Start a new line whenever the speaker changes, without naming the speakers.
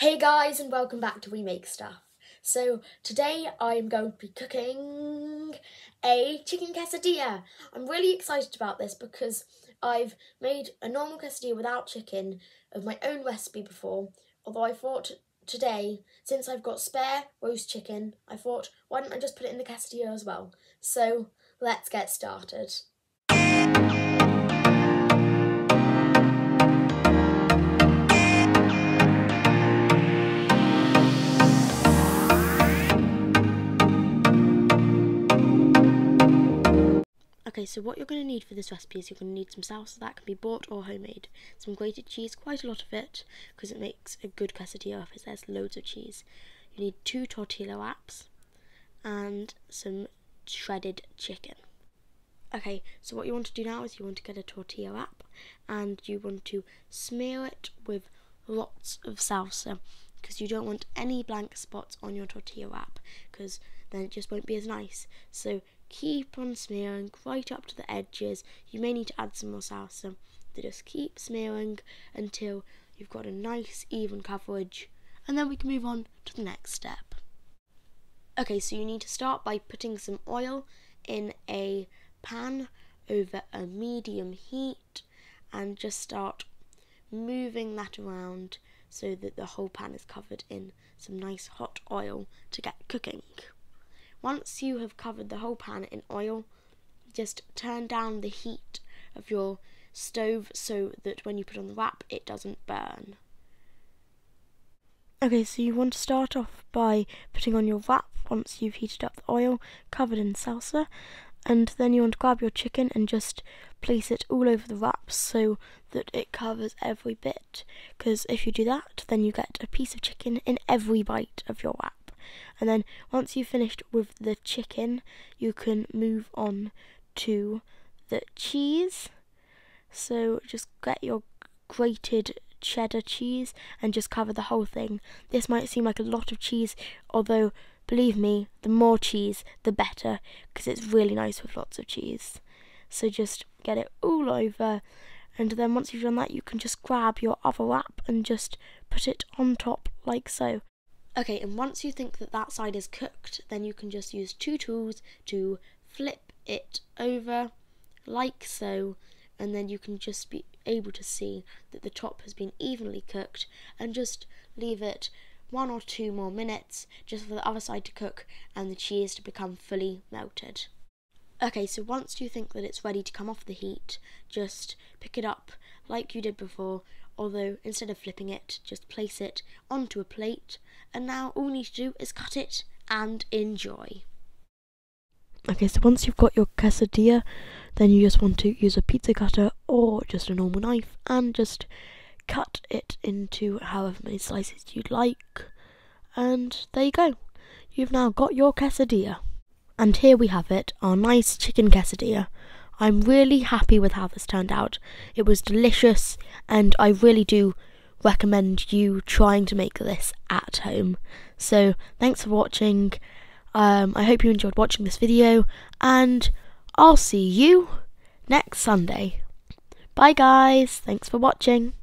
Hey guys and welcome back to We Make Stuff. So today I'm going to be cooking a chicken quesadilla. I'm really excited about this because I've made a normal quesadilla without chicken of my own recipe before. Although I thought today, since I've got spare roast chicken, I thought why don't I just put it in the quesadilla as well. So let's get started. Okay, so what you're going to need for this recipe is you're going to need some salsa that can be bought or homemade, some grated cheese, quite a lot of it, because it makes a good quesadilla if there's loads of cheese. You need two tortilla wraps and some shredded chicken. Okay, so what you want to do now is you want to get a tortilla wrap and you want to smear it with lots of salsa because you don't want any blank spots on your tortilla wrap because then it just won't be as nice. So keep on smearing right up to the edges. You may need to add some more salsa. So just keep smearing until you've got a nice even coverage and then we can move on to the next step. Okay, so you need to start by putting some oil in a pan over a medium heat and just start moving that around so that the whole pan is covered in some nice hot oil to get cooking. Once you have covered the whole pan in oil, just turn down the heat of your stove so that when you put on the wrap it doesn't burn. Okay, so you want to start off by putting on your wrap once you've heated up the oil covered in salsa and then you want to grab your chicken and just place it all over the wrap so that it covers every bit because if you do that then you get a piece of chicken in every bite of your wrap and then once you've finished with the chicken you can move on to the cheese. So just get your grated cheddar cheese and just cover the whole thing. This might seem like a lot of cheese although believe me the more cheese the better because it's really nice with lots of cheese. So just get it all over and then once you've done that you can just grab your other wrap and just put it on top like so Okay, and once you think that that side is cooked, then you can just use two tools to flip it over like so, and then you can just be able to see that the top has been evenly cooked and just leave it one or two more minutes just for the other side to cook and the cheese to become fully melted. Okay, so once you think that it's ready to come off the heat, just pick it up like you did before, although instead of flipping it, just place it onto a plate and now all we need to do is cut it and enjoy. Okay, so once you've got your quesadilla, then you just want to use a pizza cutter or just a normal knife and just cut it into however many slices you'd like. And there you go. You've now got your quesadilla. And here we have it, our nice chicken quesadilla. I'm really happy with how this turned out. It was delicious and I really do recommend you trying to make this at home. So thanks for watching. Um, I hope you enjoyed watching this video and I'll see you next Sunday. Bye guys, thanks for watching.